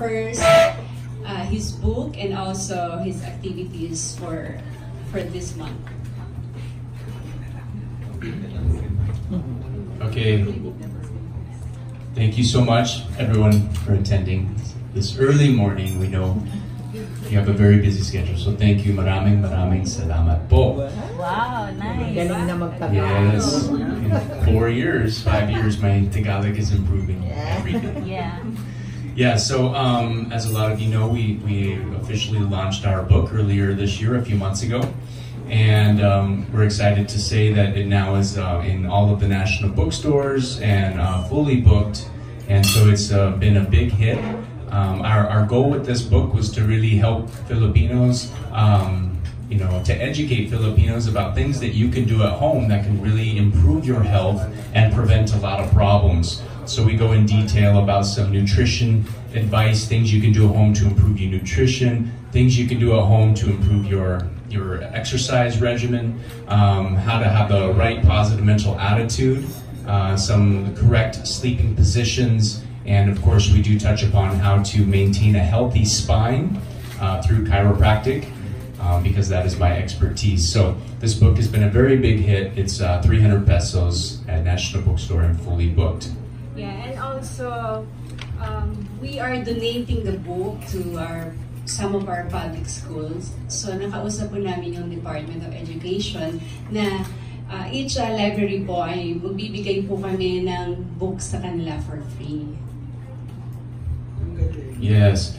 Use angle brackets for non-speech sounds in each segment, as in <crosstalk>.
first, uh, his book, and also his activities for for this month. Okay. Thank you so much, everyone, for attending this early morning. We know you have a very busy schedule, so thank you. Maraming maraming salamat po. Wow, nice. Galing na magtagalog. Yes. In four years, five years, my Tagalog is improving every day. Yeah. Yeah, so um, as a lot of you know, we, we officially launched our book earlier this year, a few months ago. And um, we're excited to say that it now is uh, in all of the national bookstores and uh, fully booked. And so it's uh, been a big hit. Um, our, our goal with this book was to really help Filipinos, um, you know, to educate Filipinos about things that you can do at home that can really improve your health and prevent a lot of problems. So we go in detail about some nutrition advice, things you can do at home to improve your nutrition, things you can do at home to improve your your exercise regimen, um, how to have the right positive mental attitude, uh, some correct sleeping positions, and of course we do touch upon how to maintain a healthy spine uh, through chiropractic. Um, because that is my expertise. So this book has been a very big hit. It's uh, 300 pesos at National Bookstore and fully booked. Yeah, and also um, we are donating the book to our some of our public schools. So nakausap po namin yung Department of Education na uh, each uh, library po ay magbibigay po kami ng books sa kanila for free. Yes.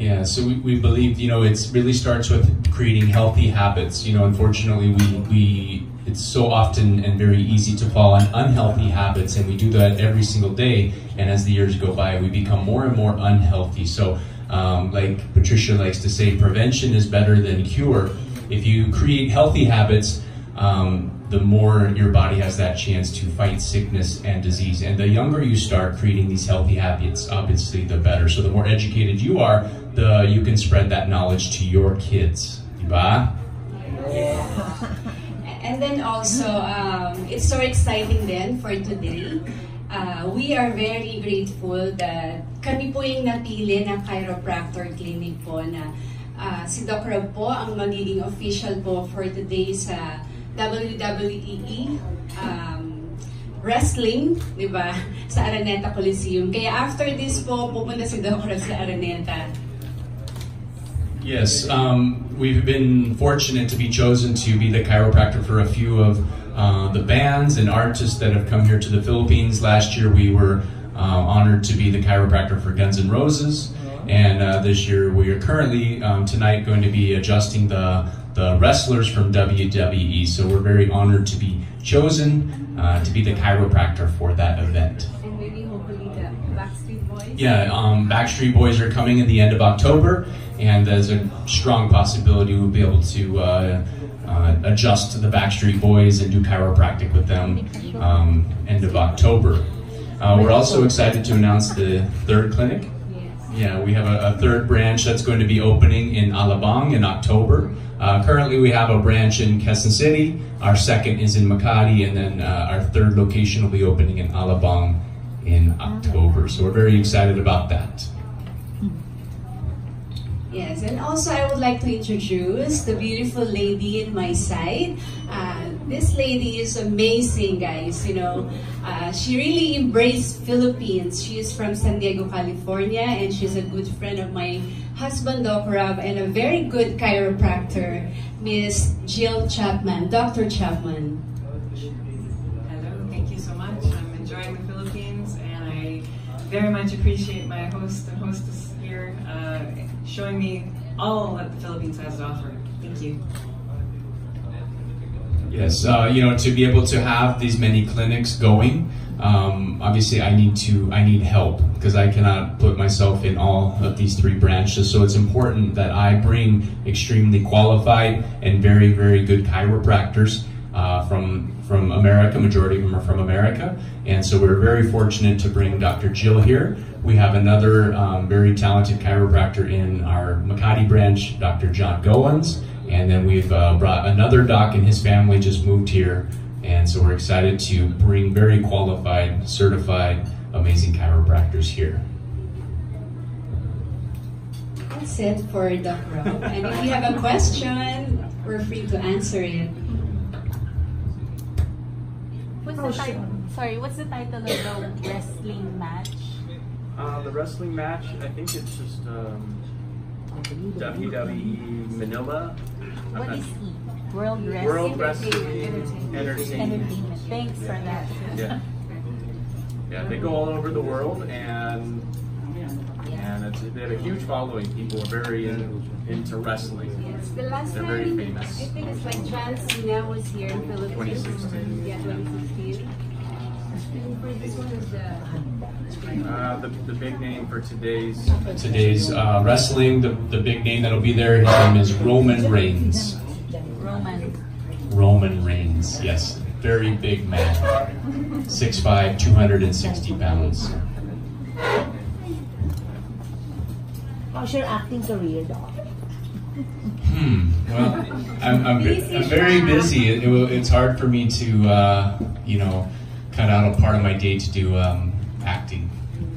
Yeah, so we, we believe, you know, it really starts with creating healthy habits. You know, unfortunately, we, we it's so often and very easy to fall on unhealthy habits, and we do that every single day. And as the years go by, we become more and more unhealthy. So, um, like Patricia likes to say, prevention is better than cure. If you create healthy habits, um, the more your body has that chance to fight sickness and disease. And the younger you start creating these healthy habits, obviously, the better. So the more educated you are, the you can spread that knowledge to your kids. Diba? <laughs> And then also, um, it's so exciting then for today. Uh, we are very grateful that kami po yung napili ng chiropractor clinic po na uh, si Doc Rob po ang magiging official po for today sa WWE um, wrestling, di ba, <laughs> sa Araneta Coliseum. Kaya after this po, pupunta si Doc Rob sa Araneta. Yes, um, we've been fortunate to be chosen to be the chiropractor for a few of uh, the bands and artists that have come here to the Philippines. Last year, we were uh, honored to be the chiropractor for Guns N' Roses, and uh, this year we are currently um, tonight going to be adjusting the the wrestlers from WWE. So we're very honored to be chosen uh, to be the chiropractor for that event. And maybe hopefully the Backstreet Boys. Yeah, um, Backstreet Boys are coming in the end of October, and there's a strong possibility we'll be able to uh, uh, adjust to the Backstreet Boys and do chiropractic with them um, end of October. Uh, we're also excited to announce the third clinic. Yeah, we have a, a third branch that's going to be opening in Alabang in October. Uh, currently, we have a branch in Quezon City. Our second is in Makati, and then uh, our third location will be opening in Alabang in October. So we're very excited about that. Yes, and also I would like to introduce the beautiful lady in my side. Uh, this lady is amazing, guys. You know, uh, she really embraced Philippines. She is from San Diego, California, and she's a good friend of my husband, Doc Rob, and a very good chiropractor, Miss Jill Chapman, Dr. Chapman. Very much appreciate my host and hostess here uh, showing me all that the Philippines has to offer. Thank you. Yes, uh, you know, to be able to have these many clinics going, um, obviously I need to, I need help because I cannot put myself in all of these three branches. So it's important that I bring extremely qualified and very, very good chiropractors uh, from from America. Majority of them are from America, and so we're very fortunate to bring Dr. Jill here. We have another um, very talented chiropractor in our Makati branch, Dr. John Goins. And then we've uh, brought another doc and his family just moved here. And so we're excited to bring very qualified, certified, amazing chiropractors here. that's it for the crowd. And if you have a question, we're free to answer it. What's the title? Sorry, what's the title of the wrestling match? Uh, the wrestling match, I think it's just um, WWE Manila. I'm What not is sure. E? World Wrestling World Wrestling Entertainment. Entertainment. Entertainment. Thanks for that. Yeah. Yeah, they go all over the world and and it's, they have a huge following. People are very in, into wrestling. Yes, the last They're time, very famous. I think it's like John Cena was here in Philippines. 2016. Yeah, 2016. And for this one is the... Uh, the, the big name for today's Today's uh, wrestling, the, the big name that'll be there, his name is Roman Reigns. Roman. Roman Reigns, yes. Very big man. 6'5, 260 pounds. How's your acting career, Doc? Hmm. Well, I'm, I'm, I'm very busy. It, it, it's hard for me to, uh, you know, cut out a part of my day to do um, acting.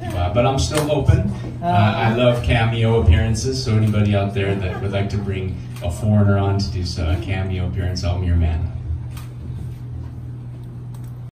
Uh, but I'm still open. Uh, I love cameo appearances, so anybody out there that would like to bring a foreigner on to do so- a cameo appearance, I'm your man.